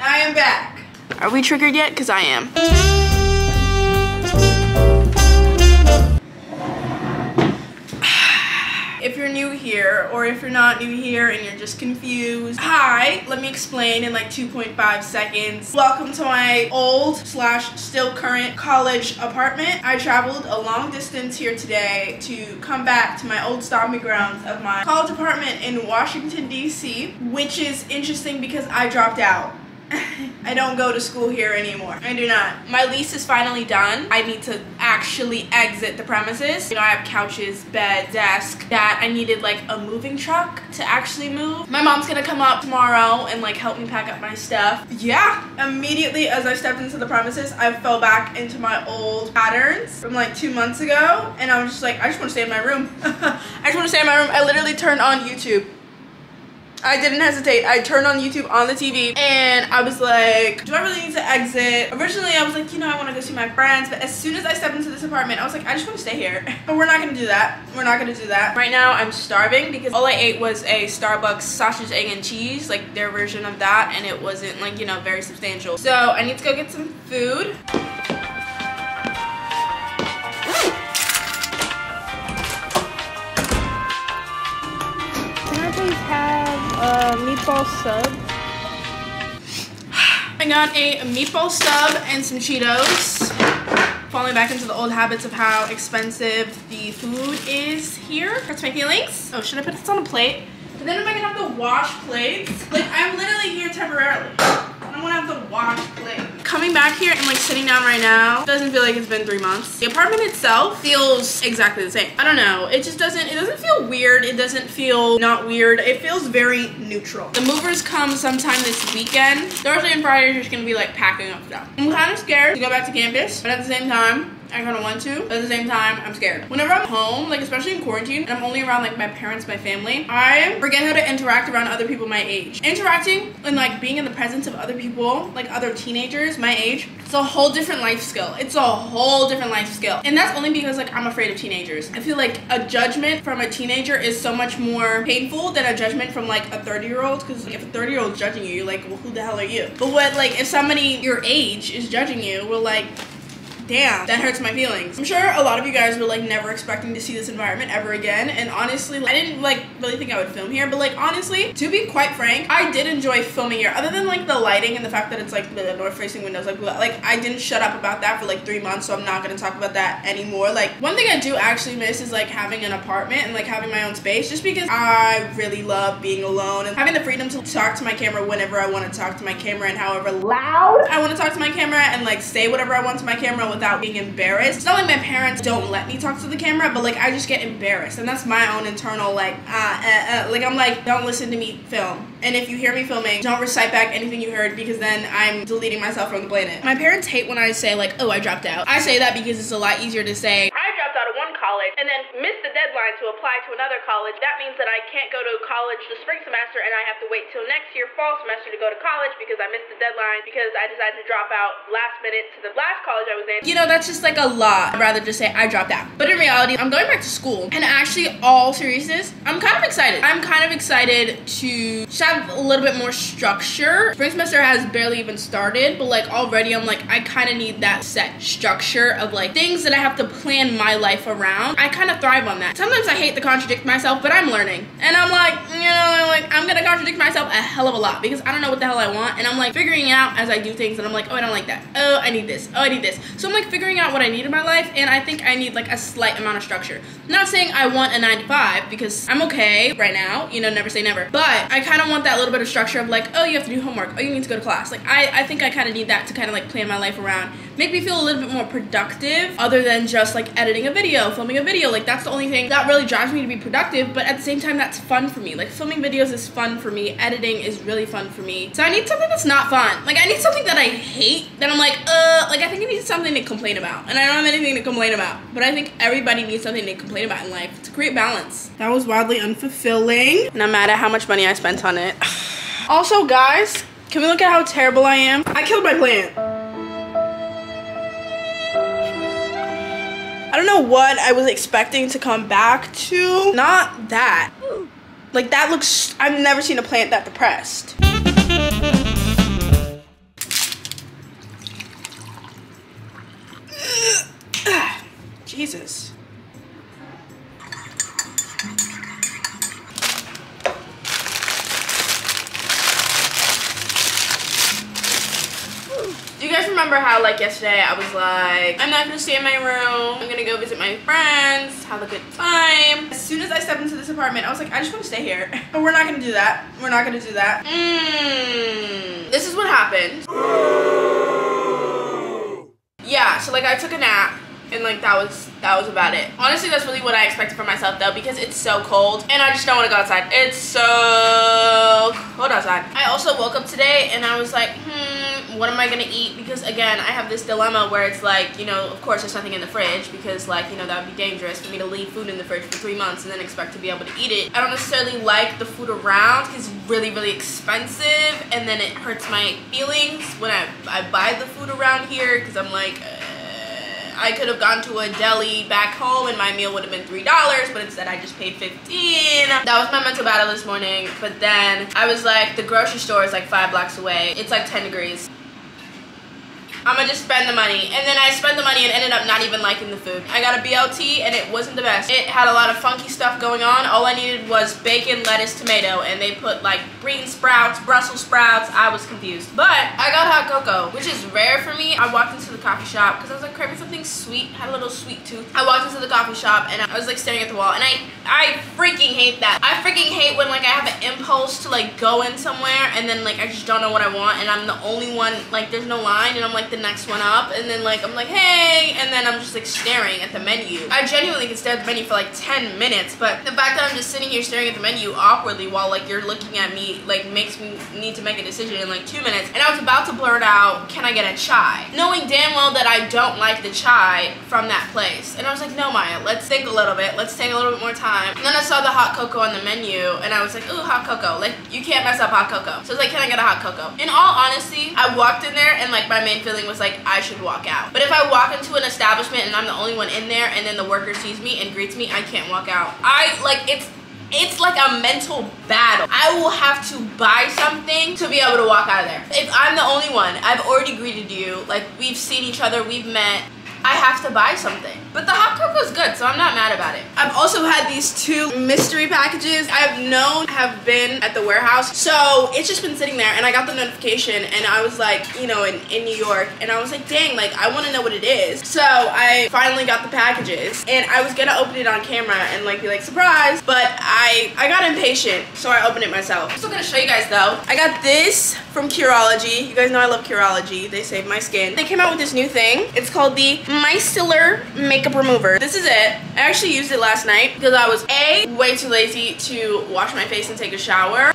I am back. Are we triggered yet? Because I am. If you're new here, or if you're not new here and you're just confused, hi, let me explain in like 2.5 seconds. Welcome to my old slash still current college apartment. I traveled a long distance here today to come back to my old stomping grounds of my college apartment in Washington, D.C., which is interesting because I dropped out. I don't go to school here anymore. I do not. My lease is finally done. I need to actually exit the premises. You know, I have couches, bed, desk, that I needed like a moving truck to actually move. My mom's gonna come up tomorrow and like help me pack up my stuff. Yeah, immediately as I stepped into the premises, I fell back into my old patterns from like two months ago. And I was just like, I just wanna stay in my room. I just wanna stay in my room. I literally turned on YouTube I didn't hesitate. I turned on YouTube on the TV and I was like, do I really need to exit? Originally, I was like, you know, I want to go see my friends. But as soon as I stepped into this apartment, I was like, I just want to stay here. But we're not going to do that. We're not going to do that. Right now, I'm starving because all I ate was a Starbucks sausage, egg, and cheese, like their version of that. And it wasn't like, you know, very substantial. So I need to go get some food. Meatball sub. I got a meatball sub and some Cheetos. Falling back into the old habits of how expensive the food is here. That's my feelings. Oh, should I put this on a plate? And then am I gonna have to wash plates? Like, I'm literally here temporarily. I don't wanna have to wash plates coming back here and like sitting down right now doesn't feel like it's been three months. The apartment itself feels exactly the same. I don't know. It just doesn't, it doesn't feel weird. It doesn't feel not weird. It feels very neutral. The movers come sometime this weekend. Thursday and Friday are just gonna be like packing up stuff. I'm kind of scared to go back to campus, but at the same time, I kind of want to, but at the same time, I'm scared. Whenever I'm home, like especially in quarantine, and I'm only around like my parents, my family, I forget how to interact around other people my age. Interacting and like being in the presence of other people, like other teenagers my age, it's a whole different life skill. It's a whole different life skill. And that's only because like I'm afraid of teenagers. I feel like a judgment from a teenager is so much more painful than a judgment from like a 30 year old. Because like, if a 30 year old judging you, you're like, well, who the hell are you? But what like if somebody your age is judging you, we're like, damn, that hurts my feelings. I'm sure a lot of you guys were like never expecting to see this environment ever again. And honestly, I didn't like really think I would film here, but like honestly, to be quite frank, I did enjoy filming here. Other than like the lighting and the fact that it's like the north facing windows, like like I didn't shut up about that for like three months, so I'm not gonna talk about that anymore. Like one thing I do actually miss is like having an apartment and like having my own space, just because I really love being alone and having the freedom to talk to my camera whenever I want to talk to my camera and however loud I want to talk to my camera and like say whatever I want to my camera without being embarrassed. It's not like my parents don't let me talk to the camera, but like I just get embarrassed, and that's my own internal like, uh, uh, uh, like I'm like, don't listen to me film. And if you hear me filming, don't recite back anything you heard because then I'm deleting myself from the planet. My parents hate when I say like, oh, I dropped out. I say that because it's a lot easier to say, I dropped out of one college and then missed the deadline to apply to another college. That means that I can't go to college the spring semester and I have to wait till next year fall semester to go to college because I missed the deadline because I decided to drop out last minute to the last college I was in. You know, that's just like a lot. I'd rather just say I dropped out. But in reality, I'm going back to school. And actually, all seriousness, I'm kind of excited. I'm kind of excited to have a little bit more structure. Spring semester has barely even started, but like already I'm like, I kind of need that set structure of like things that I have to plan my life around. I kind of thrive on that. Sometimes I hate to contradict myself, but I'm learning. And I'm like, you know, like I'm gonna contradict myself a hell of a lot because I don't know what the hell I want. And I'm like figuring out as I do things and I'm like, oh, I don't like that. Oh, I need this. Oh, I need this. So I'm like figuring out what I need in my life and I think I need like a slight amount of structure. I'm not saying I want a nine to five because I'm okay right now, you know, never say never. But I kind of want that little bit of structure of like, oh, you have to do homework. Oh, you need to go to class. Like I, I think I kind of need that to kind of like plan my life around. Make me feel a little bit more productive other than just like editing a video, filming a video. Like that's the only thing that really drives me to be productive. But at the same time, that's fun for me. Like filming videos is fun for me. Editing is really fun for me. So I need something that's not fun. Like I need something that I hate that I'm like, uh, like I think I need something to complain about. And I don't have anything to complain about. But I think everybody needs something to complain about in life to create balance. That was wildly unfulfilling. And I'm mad at how much money I spent on it. also, guys, can we look at how terrible I am? I killed my plant. I don't know what I was expecting to come back to. Not that. Like that looks, I've never seen a plant that depressed. Jesus. Remember how like yesterday I was like, I'm not gonna stay in my room. I'm gonna go visit my friends, have a good time. As soon as I stepped into this apartment, I was like, I just wanna stay here. But we're not gonna do that. We're not gonna do that. Mmm. This is what happened. Yeah, so like I took a nap and like that was that was about it honestly that's really what i expected for myself though because it's so cold and i just don't want to go outside it's so cold outside i also woke up today and i was like hmm what am i gonna eat because again i have this dilemma where it's like you know of course there's nothing in the fridge because like you know that would be dangerous for me to leave food in the fridge for three months and then expect to be able to eat it i don't necessarily like the food around because it's really really expensive and then it hurts my feelings when i, I buy the food around here because i'm like uh, I could have gone to a deli back home and my meal would have been $3, but instead I just paid 15 That was my mental battle this morning, but then I was like, the grocery store is like five blocks away. It's like 10 degrees. I'm gonna just spend the money. And then I spent the money and ended up not even liking the food. I got a BLT and it wasn't the best. It had a lot of funky stuff going on. All I needed was bacon, lettuce, tomato, and they put like green sprouts, Brussels sprouts. I was confused. But I got hot cocoa, which is rare for me. I walked into the coffee shop because I was like craving something sweet, had a little sweet tooth. I walked into the coffee shop and I was like staring at the wall and I, I freaking hate that. I freaking hate when like I have an impulse to like go in somewhere and then like I just don't know what I want and I'm the only one, like there's no line and I'm like the next one up and then like I'm like hey and then I'm just like staring at the menu. I genuinely can stare at the menu for like 10 minutes but the fact that I'm just sitting here staring at the menu awkwardly while like you're looking at me like makes me need to make a decision in like two minutes and I was about to blurt out can I get a chai? Knowing damn well that I don't like the chai from that place. And I was like no Maya let's think a little bit. Let's take a little bit more time. And then I saw the hot cocoa on the menu and I was like ooh hot cocoa. Like you can't mess up hot cocoa. So I was like can I get a hot cocoa? In all honesty I walked in there and like my main feeling was like I should walk out. But if I walk into an establishment and I'm the only one in there and then the worker sees me and greets me, I can't walk out. I, like, it's it's like a mental battle. I will have to buy something to be able to walk out of there. If I'm the only one, I've already greeted you, like we've seen each other, we've met, I have to buy something. But the hot cocoa is good, so I'm not mad about it. I've also had these two mystery packages I've known have been at the warehouse. So it's just been sitting there and I got the notification and I was like, you know, in, in New York and I was like, dang, like I wanna know what it is. So I finally got the packages and I was gonna open it on camera and like be like, surprise, but I, I got impatient, so I opened it myself. I'm still gonna show you guys though. I got this from Curology. You guys know I love Curology. They save my skin. They came out with this new thing. It's called the Micellar Makeup Remover. This is it. I actually used it last night because I was A, way too lazy to wash my face and take a shower.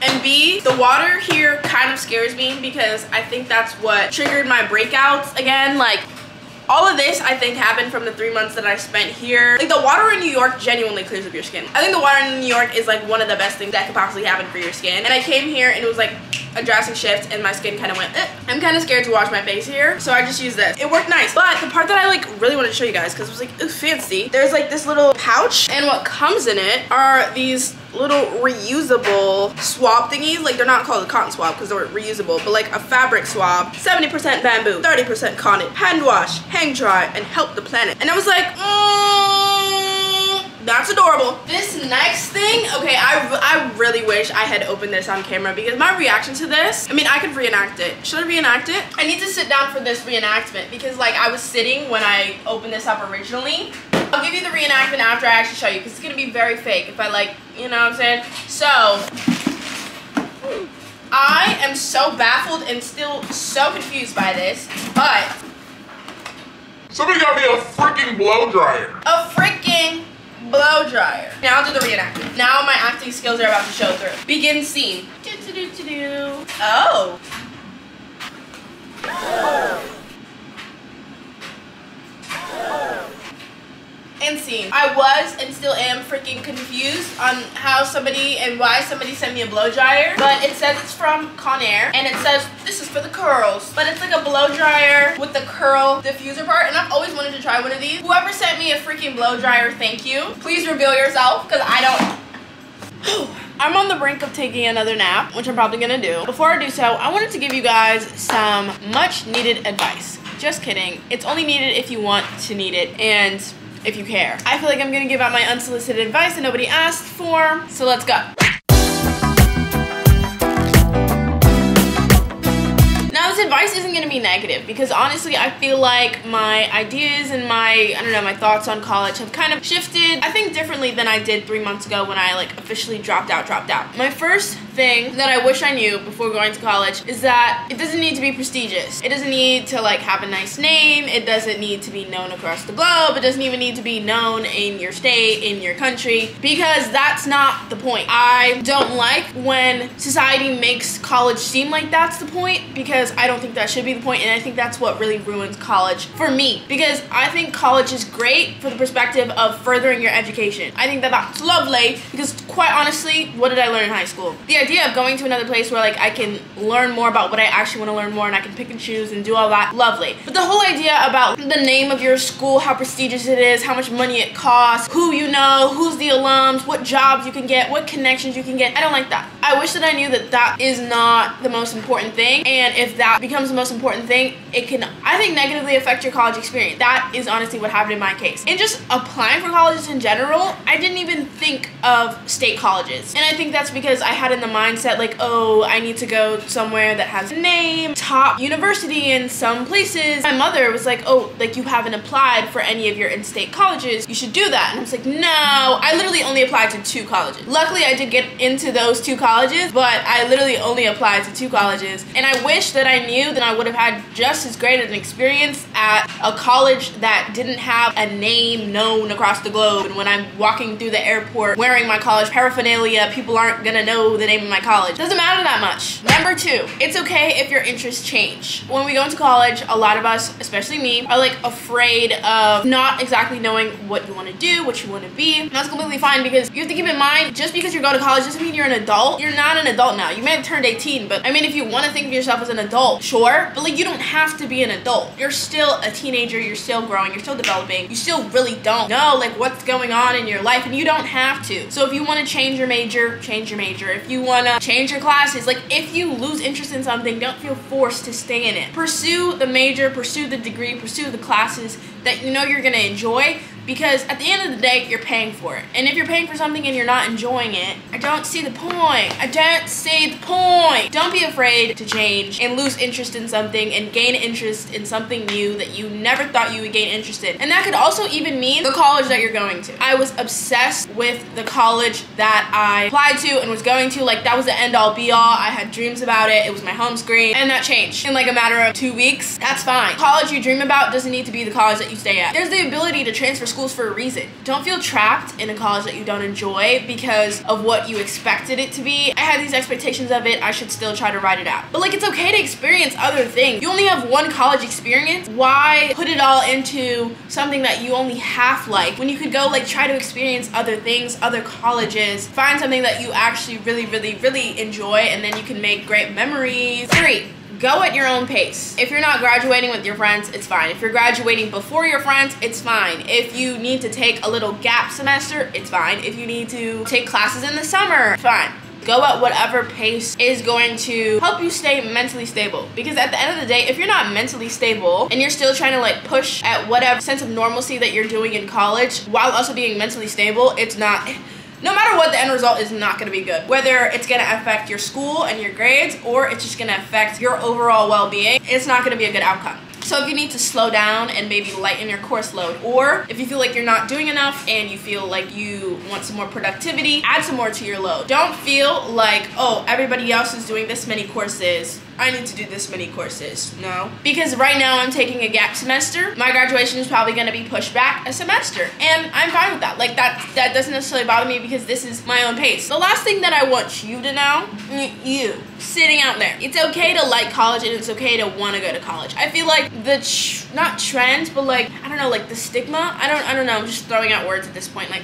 And B, the water here kind of scares me because I think that's what triggered my breakouts again. Like, all of this I think happened from the three months that I spent here. Like the water in New York genuinely clears up your skin. I think the water in New York is like one of the best things that could possibly happen for your skin. And I came here and it was like a drastic shift and my skin kind of went eh. I'm kind of scared to wash my face here so I just used this it worked nice but the part that I like really wanted to show you guys because it was like fancy there's like this little pouch and what comes in it are these little reusable swab thingies like they're not called a cotton swab because they're reusable but like a fabric swab 70% bamboo 30% cotton hand wash hang dry and help the planet and I was like mm, that's adorable. This next thing, okay, I, I really wish I had opened this on camera because my reaction to this, I mean, I could reenact it. Should I reenact it? I need to sit down for this reenactment because like I was sitting when I opened this up originally. I'll give you the reenactment after I actually show you because it's going to be very fake if I like, you know what I'm saying? So, I am so baffled and still so confused by this, but... Somebody got me a freaking blow dryer. A freaking blow dryer. Now I'll do the reenactment. Now my acting skills are about to show through. Begin scene. Do, do, do, do, do. Oh. oh. And scene. I was and still am freaking confused on how somebody and why somebody sent me a blow dryer. But it says it's from Conair and it says this is for the curls. But it's like a blow dryer with the curl diffuser part and I've always wanted to try one of these. Whoever sent me a freaking blow dryer, thank you. Please reveal yourself because I don't I'm on the brink of taking another nap, which I'm probably gonna do. Before I do so, I wanted to give you guys some much needed advice Just kidding. It's only needed if you want to need it and if you care. I feel like I'm gonna give out my unsolicited advice that nobody asked for, so let's go. Advice isn't going to be negative because honestly, I feel like my ideas and my, I don't know, my thoughts on college have kind of shifted, I think differently than I did three months ago when I like officially dropped out, dropped out. My first thing that I wish I knew before going to college is that it doesn't need to be prestigious. It doesn't need to like have a nice name. It doesn't need to be known across the globe. It doesn't even need to be known in your state, in your country, because that's not the point. I don't like when society makes college seem like that's the point because I don't think that should be the point and I think that's what really ruins college for me because I think college is great for the perspective of furthering your education. I think that that's lovely because quite honestly, what did I learn in high school? The idea of going to another place where like I can learn more about what I actually want to learn more and I can pick and choose and do all that, lovely. But the whole idea about the name of your school, how prestigious it is, how much money it costs, who you know, who's the alums, what jobs you can get, what connections you can get, I don't like that. I wish that I knew that that is not the most important thing and if that becomes the most important thing, it can, I think, negatively affect your college experience. That is honestly what happened in my case. And just applying for colleges in general, I didn't even think of state colleges. And I think that's because I had in the mindset like, oh, I need to go somewhere that has a name, top university in some places. My mother was like, oh, like you haven't applied for any of your in-state colleges. You should do that. And I was like, no, I literally only applied to two colleges. Luckily, I did get into those two colleges, but I literally only applied to two colleges. And I wish that I that I would have had just as great an experience at a college that didn't have a name known across the globe. And when I'm walking through the airport wearing my college paraphernalia, people aren't gonna know the name of my college. Doesn't matter that much. Number two, it's okay if your interests change. When we go into college, a lot of us, especially me, are like afraid of not exactly knowing what you wanna do, what you wanna be. And that's completely fine because you have to keep in mind, just because you're going to college doesn't mean you're an adult. You're not an adult now. You may have turned 18, but I mean, if you wanna think of yourself as an adult, sure, but like you don't have to be an adult. You're still a teenager, you're still growing, you're still developing. You still really don't know like what's going on in your life and you don't have to. So if you wanna change your major, change your major. If you wanna change your classes, like if you lose interest in something, don't feel forced to stay in it. Pursue the major, pursue the degree, pursue the classes that you know you're gonna enjoy because at the end of the day, you're paying for it. And if you're paying for something and you're not enjoying it, I don't see the point. I don't see the point. Don't be afraid to change and lose interest in something and gain interest in something new that you never thought you would gain interest in. And that could also even mean the college that you're going to. I was obsessed with the college that I applied to and was going to. Like that was the end all be all. I had dreams about it. It was my home screen and that changed in like a matter of two weeks. That's fine. College you dream about doesn't need to be the college that you stay at. There's the ability to transfer schools for a reason. Don't feel trapped in a college that you don't enjoy because of what you expected it to be. I had these expectations of it, I should still try to ride it out. But like it's okay to experience other things. You only have one college experience. Why put it all into something that you only half like when you could go like try to experience other things, other colleges, find something that you actually really, really, really enjoy and then you can make great memories. Three, go at your own pace. If you're not graduating with your friends, it's fine. If you're graduating before your friends, it's fine. If you need to take a little gap semester, it's fine. If you need to take classes in the summer, fine go at whatever pace is going to help you stay mentally stable because at the end of the day if you're not mentally stable and you're still trying to like push at whatever sense of normalcy that you're doing in college while also being mentally stable it's not no matter what the end result is not going to be good. Whether it's going to affect your school and your grades or it's just going to affect your overall well-being it's not going to be a good outcome. So if you need to slow down and maybe lighten your course load, or if you feel like you're not doing enough and you feel like you want some more productivity, add some more to your load. Don't feel like, oh, everybody else is doing this many courses, I need to do this many courses. No. Because right now I'm taking a gap semester. My graduation is probably gonna be pushed back a semester. And I'm fine with that. Like that that doesn't necessarily bother me because this is my own pace. The last thing that I want you to know, you sitting out there, it's okay to like college and it's okay to wanna go to college. I feel like the, tr not trend, but like, I don't know, like the stigma, I don't, I don't know, I'm just throwing out words at this point. Like,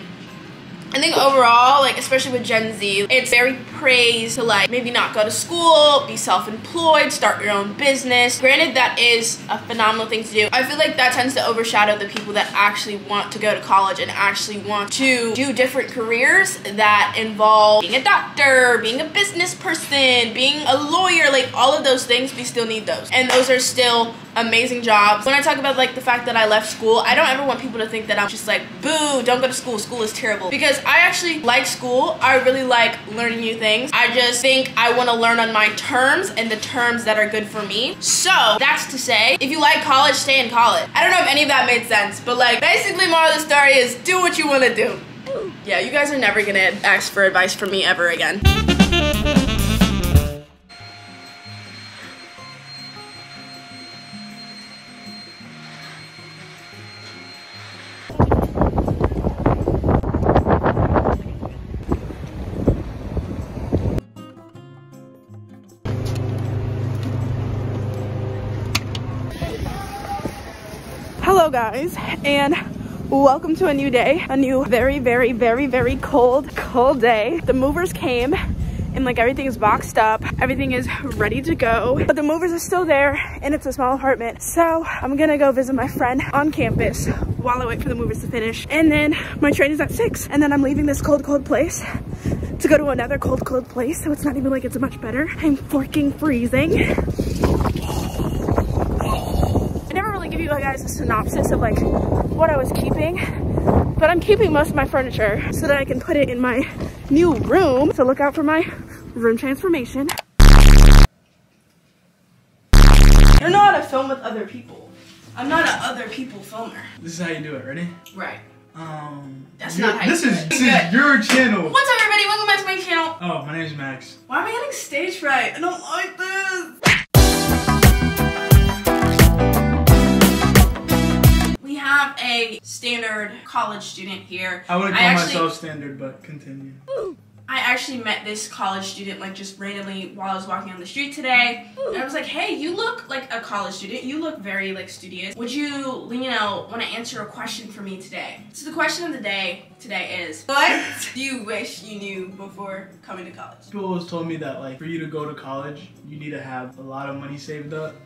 I think overall, like especially with Gen Z, it's very praised to like maybe not go to school, be self-employed, start your own business. Granted, that is a phenomenal thing to do. I feel like that tends to overshadow the people that actually want to go to college and actually want to do different careers that involve being a doctor, being a business person, being a lawyer, like all of those things, we still need those. And those are still amazing jobs. When I talk about like the fact that I left school, I don't ever want people to think that I'm just like, boo, don't go to school, school is terrible. Because I actually like school. I really like learning new things. I just think I want to learn on my terms and the terms that are good for me. So that's to say, if you like college, stay in college. I don't know if any of that made sense, but like basically moral of the story is do what you want to do. Yeah, you guys are never gonna ask for advice from me ever again. Hello guys, and welcome to a new day. A new very, very, very, very cold, cold day. The movers came and like everything is boxed up. Everything is ready to go, but the movers are still there and it's a small apartment. So I'm gonna go visit my friend on campus while I wait for the movers to finish. And then my train is at six and then I'm leaving this cold, cold place to go to another cold, cold place. So it's not even like it's much better. I'm freaking freezing. I never really give you guys a synopsis of like what I was keeping, but I'm keeping most of my furniture so that I can put it in my new room. So look out for my room transformation. I don't know how to film with other people. I'm not an other people filmer. This is how you do it. Ready? Right. Um. That's not how you This do is it. this is your channel. What's up everybody? Welcome back to my channel. Oh, my name is Max. Why am I getting stage fright? I don't like this. A standard college student here. I wouldn't call actually- myself standard, but continue. I actually met this college student like just randomly while I was walking on the street today. And I was like, hey, you look like a college student. You look very like studious. Would you, you know, want to answer a question for me today? So the question of the day today is, what do you wish you knew before coming to college? People always told me that like for you to go to college, you need to have a lot of money saved up.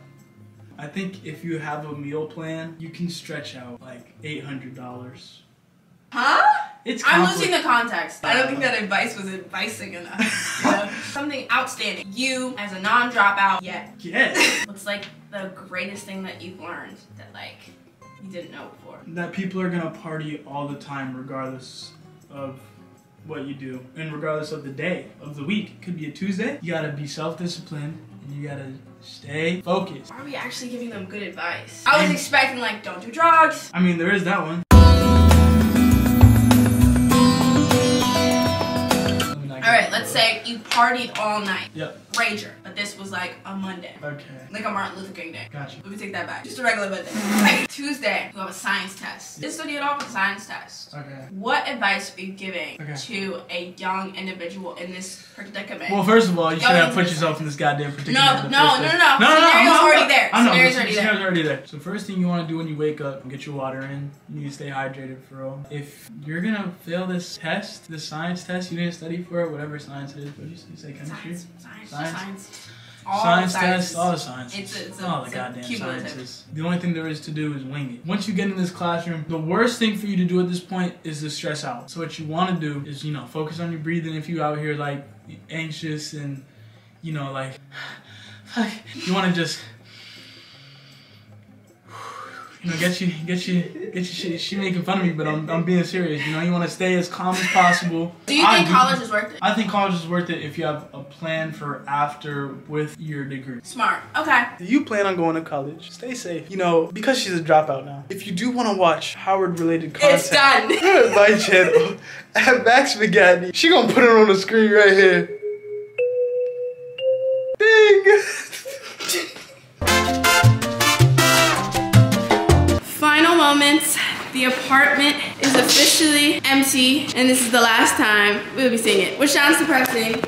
I think if you have a meal plan, you can stretch out like eight hundred dollars. Huh? It's I'm losing the context. I don't think that advice was advising enough. you know? Something outstanding. You, as a non-dropout, yet Yes. what's like the greatest thing that you've learned that like you didn't know before? that people are gonna party all the time, regardless of what you do, and regardless of the day of the week. It Could be a Tuesday. You gotta be self-disciplined, and you gotta stay focused. Are we actually giving them good advice? I was expecting like don't do drugs. I mean, there is that one. All right, let's say you partied all night. Yep. Rager, but this was like a Monday, Okay. like a Martin Luther King day. Gotcha. Let me take that back. Just a regular Monday. Tuesday, you have a science test. This study it off with a science test. Okay. What advice are you giving Okay. to a young individual in this predicament? Well, first of all, you should have put yourself in this goddamn predicament. No, no, no, place. no, no. no, no, Scenario's already there. I know. Scenario's already there. already there. So first thing you want to do when you wake up, get your water in. You need to stay hydrated for real. If you're gonna fail this test, the science test, you didn't study for it, whatever science it is. What did? You say chemistry? Science, science, Science. science. All science sciences. test, all the sciences. It's a- it's a- all the goddamn cumulative. sciences. The only thing there is to do is wing it. Once you get in this classroom, the worst thing for you to do at this point is to stress out. So what you want to do is, you know, focus on your breathing. If you out here like anxious and, you know, like, you want to just. You know, get you, get you, get you. She, she making fun of me, but I'm, I'm being serious. You know, you want to stay as calm as possible. Do you I think college is worth it? I think college is worth it if you have a plan for after with your degree. Smart. Okay. If you plan on going to college, stay safe. You know, because she's a dropout now. If you do want to watch Howard related content, It's done. my channel at Max Spaghetti. She gonna put it on the screen right here. The apartment is officially empty, and this is the last time we'll be seeing it, which sounds depressing,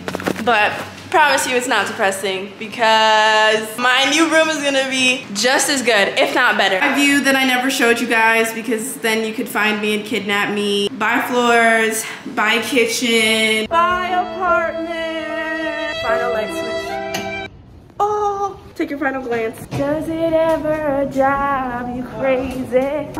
but promise you it's not depressing because my new room is gonna be just as good, if not better. A view that I never showed you guys because then you could find me and kidnap me. Bye floors, bye kitchen, bye apartment. final light switch. Take your final glance. Does it ever drive you crazy?